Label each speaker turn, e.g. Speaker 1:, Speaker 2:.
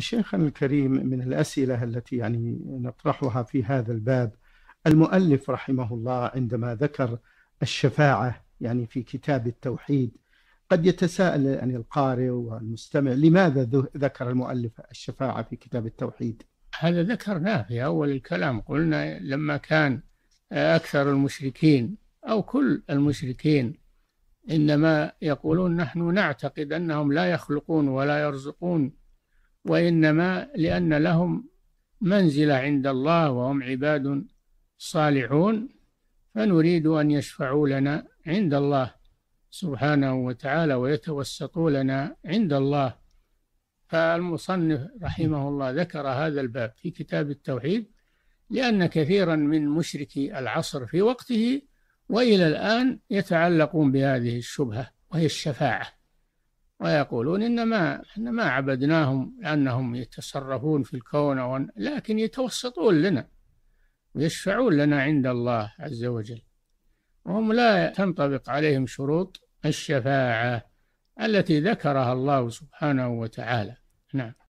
Speaker 1: شيخنا الكريم من الأسئلة التي يعني نطرحها في هذا الباب المؤلف رحمه الله عندما ذكر الشفاعة يعني في كتاب التوحيد قد يتساءل يعني القارئ والمستمع لماذا ذكر المؤلف الشفاعة في كتاب التوحيد؟
Speaker 2: هذا ذكرناه في أول الكلام قلنا لما كان أكثر المشركين أو كل المشركين إنما يقولون نحن نعتقد أنهم لا يخلقون ولا يرزقون وإنما لأن لهم منزلة عند الله وهم عباد صالحون فنريد أن يشفعوا لنا عند الله سبحانه وتعالى ويتوسطوا لنا عند الله. فالمصنف رحمه الله ذكر هذا الباب في كتاب التوحيد لأن كثيرا من مشركي العصر في وقته وإلى الآن يتعلقون بهذه الشبهة وهي الشفاعة. ويقولون إنما إن ما عبدناهم لأنهم يتصرفون في الكون لكن يتوسطون لنا ويشفعون لنا عند الله عز وجل. وهم لا تنطبق عليهم شروط الشفاعة التي ذكرها الله سبحانه وتعالى. نعم.